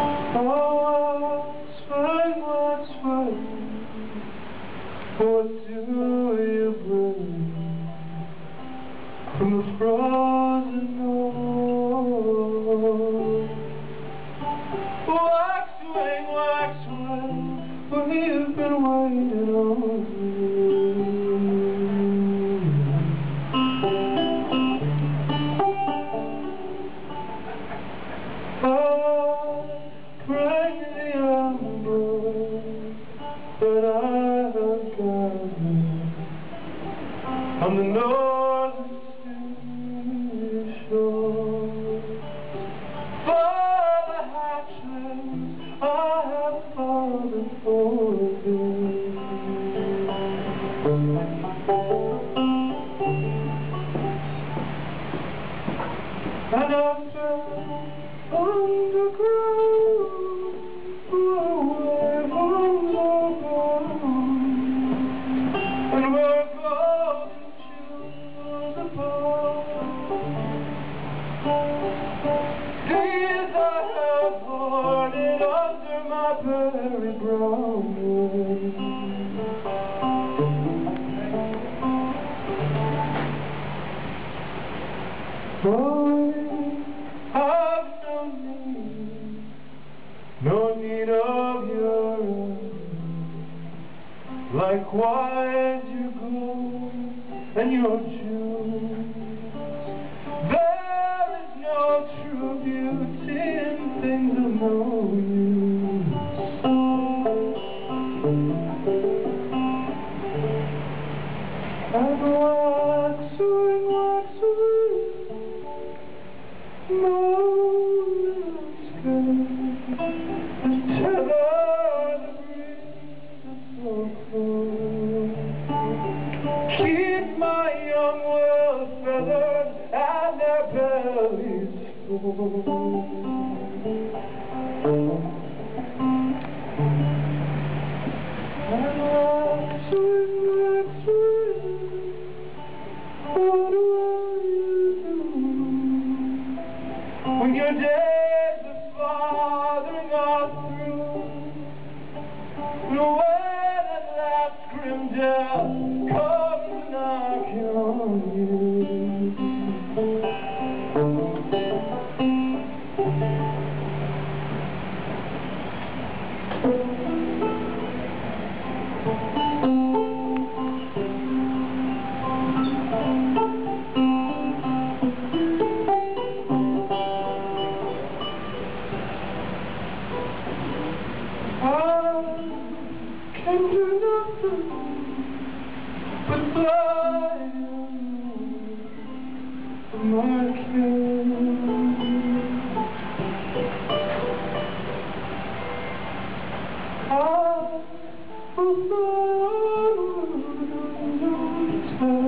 Oh, what's right, what's? What do on the northern shore. For the hatches I have fallen for you, And after underground. I've no need, no need of your. Likewise you go, and your ごめん。Thank you. Mm-hmm.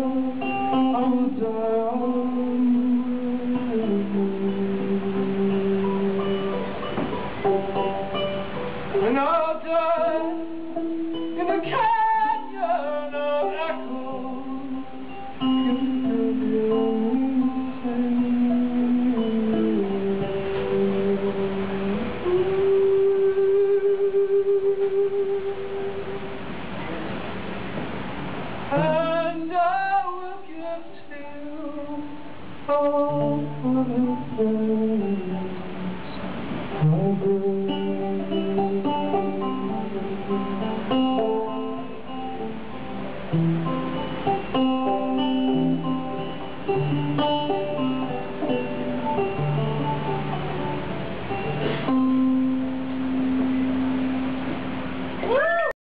call for the